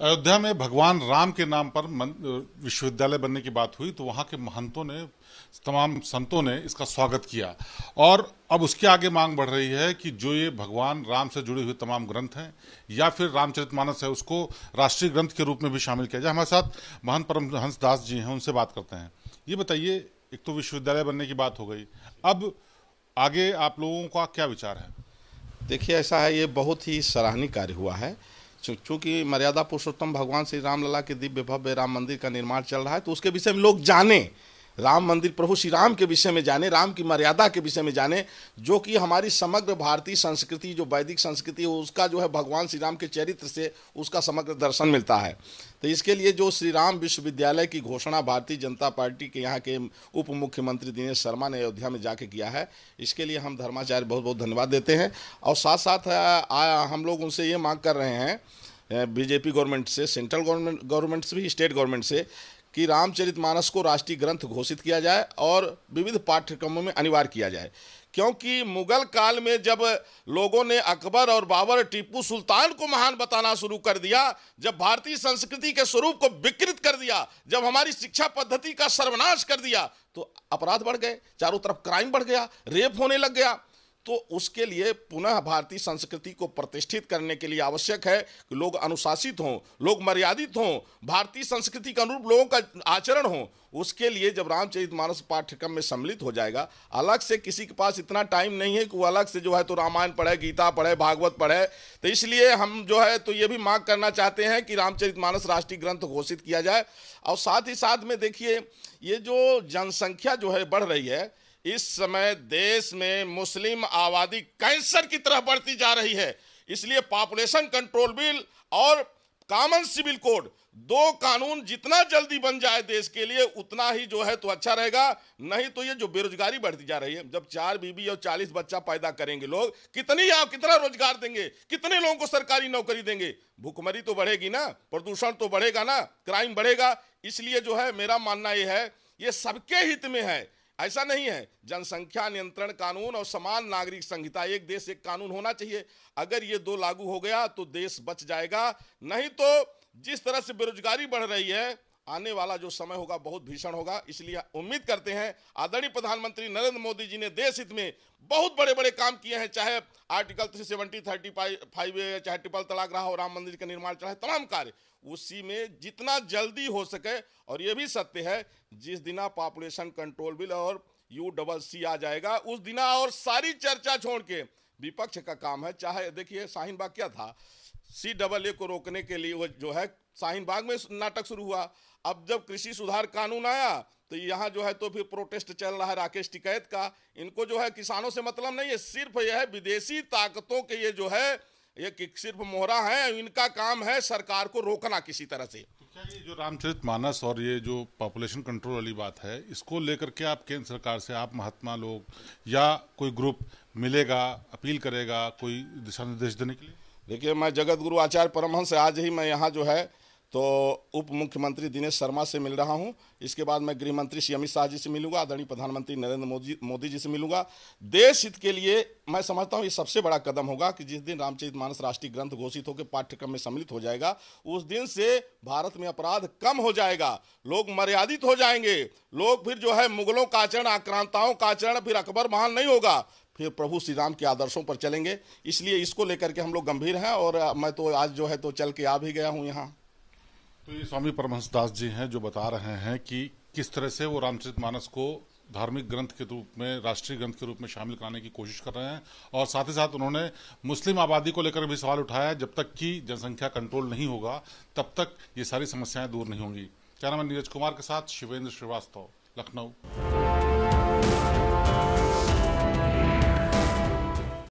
अयोध्या में भगवान राम के नाम पर विश्वविद्यालय बनने की बात हुई तो वहाँ के महंतों ने, तमाम संतों ने इसका स्वागत किया। और अब उसके आगे मांग बढ़ रही है कि जो ये भगवान राम से जुड़े हुए तमाम ग्रंथ हैं, या फिर रामचरितमानस है, उसको राष्ट्रीय ग्रंथ के रूप में भी शामिल किया जाए। हमारे साथ महंत परमहंस दास जी हैं, उनसे बात करते हैं। ये बताइए, एक तो विश्वविद्यालय बनने की बात हो गई। अब आगे आप लोगों का क्या विचार है? देखिए, ऐसा है, ये बहुत ही सराहनीय कार्य हुआ है। चूँकि मर्यादा पुरुषोत्तम भगवान श्री राम लला के दिव्य, भव्य राम मंदिर का निर्माण चल रहा है तो उसके विषय में लोग जाने। राम मंदिर प्रभु श्री राम के विषय में जाने, राम की मर्यादा के विषय में जाने, जो कि हमारी समग्र भारतीय संस्कृति, जो वैदिक संस्कृति है, उसका जो है भगवान श्री राम के चरित्र से उसका समग्र दर्शन मिलता है। तो इसके लिए जो श्री राम विश्वविद्यालय की घोषणा भारतीय जनता पार्टी के यहाँ के उप मुख्यमंत्री दिनेश शर्मा ने अयोध्या में जाके किया है, इसके लिए हम धर्माचार्य बहुत बहुत धन्यवाद देते हैं। और साथ साथ हम लोग उनसे ये मांग कर रहे हैं बीजेपी गवर्नमेंट से, सेंट्रल गवर्नमेंट गवर्नमेंट से भी, स्टेट गवर्नमेंट से, कि रामचरितमानस को राष्ट्रीय ग्रंथ घोषित किया जाए और विविध पाठ्यक्रमों में अनिवार्य किया जाए। क्योंकि मुगल काल में जब लोगों ने अकबर और बाबर टीपू सुल्तान को महान बताना शुरू कर दिया, जब भारतीय संस्कृति के स्वरूप को विकृत कर दिया, जब हमारी शिक्षा पद्धति का सर्वनाश कर दिया तो अपराध बढ़ गए, चारों तरफ़ क्राइम बढ़ गया, रेप होने लग गया। तो उसके लिए पुनः भारतीय संस्कृति को प्रतिष्ठित करने के लिए आवश्यक है कि लोग अनुशासित हों, लोग मर्यादित हों, भारतीय संस्कृति के अनुरूप लोगों का आचरण हो, उसके लिए जब रामचरित मानस पाठ्यक्रम में सम्मिलित हो जाएगा, अलग से किसी के पास इतना टाइम नहीं है कि वो अलग से जो है तो रामायण पढ़े, गीता पढ़े, भागवत पढ़े तो इसलिए हम जो है तो ये भी मांग करना चाहते हैं कि रामचरित मानस राष्ट्रीय ग्रंथ घोषित किया जाए। और साथ ही साथ में देखिए, ये जो जनसंख्या जो है बढ़ रही है इस समय देश में मुस्लिम आबादी कैंसर की तरह बढ़ती जा रही है। इसलिए पॉपुलेशन कंट्रोल बिल और कॉमन सिविल कोड, दो कानून जितना जल्दी बन जाए देश के लिए, उतना ही जो है तो अच्छा रहेगा। नहीं तो ये जो बेरोजगारी बढ़ती जा रही है, जब चार बीबी और चालीस बच्चा पैदा करेंगे लोग, कितनी आप कितना रोज़गार देंगे, कितने लोगों को सरकारी नौकरी देंगे? भूखमरी तो बढ़ेगी ना, प्रदूषण तो बढ़ेगा ना, क्राइम बढ़ेगा। इसलिए जो है मेरा मानना यह है, ये सबके हित में है। ऐसा नहीं है। जनसंख्या नियंत्रण कानून और समान नागरिक संहिता, एक देश, एक कानून होना चाहिए। अगर ये दो लागू हो गया तो देश बच जाएगा। नहीं तो जिस तरह से बेरोजगारी बढ़ रही है आने वाला जो समय होगा बहुत भीषण होगा। इसलिए उम्मीद करते हैं, आदरणीय प्रधानमंत्री नरेंद्र मोदी जी ने देश हित में बहुत बड़े बड़े काम किए हैं, चाहे article three seventy thirty five चाहे ट्रिपल तलाक रहा हो, राम मंदिर का निर्माण चाहे तमाम कार्य। उसी में जितना जल्दी हो सके, और ये भी सत्य है, जिस दिना पॉपुलेशन कंट्रोल बिल और यू डबल सी आ जाएगा, उस दिना और सारी चर्चा छोड़ के विपक्ष का काम है। चाहे, देखिए, शाहीन बाग क्या था? सी डबल ए को रोकने के लिए वो जो है, शाहीन बाग में नाटक शुरू हुआ। अब जब कृषि सुधार कानून आया तो यहाँ जो है तो फिर प्रोटेस्ट चल रहा है राकेश टिकैत का। इनको जो है किसानों से मतलब नहीं है सिर्फ़ यह है विदेशी ताकतों के ये जो है ये सिर्फ़ मोहरा है इनका काम है सरकार को रोकना किसी तरह से। तो ये जो रामचरित मानस और ये जो पॉपुलेशन कंट्रोल वाली बात है इसको लेकर के आप केंद्र सरकार से आप महात्मा लोग या कोई ग्रुप मिलेगा अपील करेगा कोई दिशा निर्देश देने के लिए? देखिए मैं जगत गुरु आचार्य परमहंस आज ही मैं यहाँ जो है तो उप मुख्यमंत्री दिनेश शर्मा से मिल रहा हूँ। इसके बाद मैं गृह मंत्री श्री अमित शाह जी से मिलूँगा, आदरणीय प्रधानमंत्री नरेंद्र मोदी मोदी जी से मिलूँगा। देश हित के लिए मैं समझता हूँ ये सबसे बड़ा कदम होगा कि जिस दिन रामचरित मानस राष्ट्रीय ग्रंथ घोषित होकर पाठ्यक्रम में सम्मिलित हो जाएगा, उस दिन से भारत में अपराध कम हो जाएगा, लोग मर्यादित हो जाएँगे। लोग फिर जो है मुगलों का आचरण, आक्रांताओं का आचरण, फिर अकबर महान नहीं होगा, फिर प्रभु श्री राम के आदर्शों पर चलेंगे। इसलिए इसको लेकर के हम लोग गंभीर हैं और मैं तो आज जो है तो चल के आ भी गया हूँ यहाँ। तो ये स्वामी परमहंस दास जी हैं जो बता रहे हैं कि किस तरह से वो रामचरित मानस को धार्मिक ग्रंथ के रूप में, राष्ट्रीय ग्रंथ के रूप में शामिल कराने की कोशिश कर रहे हैं। और साथ ही साथ उन्होंने मुस्लिम आबादी को लेकर भी सवाल उठाया, जब तक कि जनसंख्या कंट्रोल नहीं होगा, तब तक ये सारी समस्याएँ दूर नहीं होंगी। कैमरामैन नीरज कुमार के साथ? शिवेंद्र श्रीवास्तव, लखनऊ।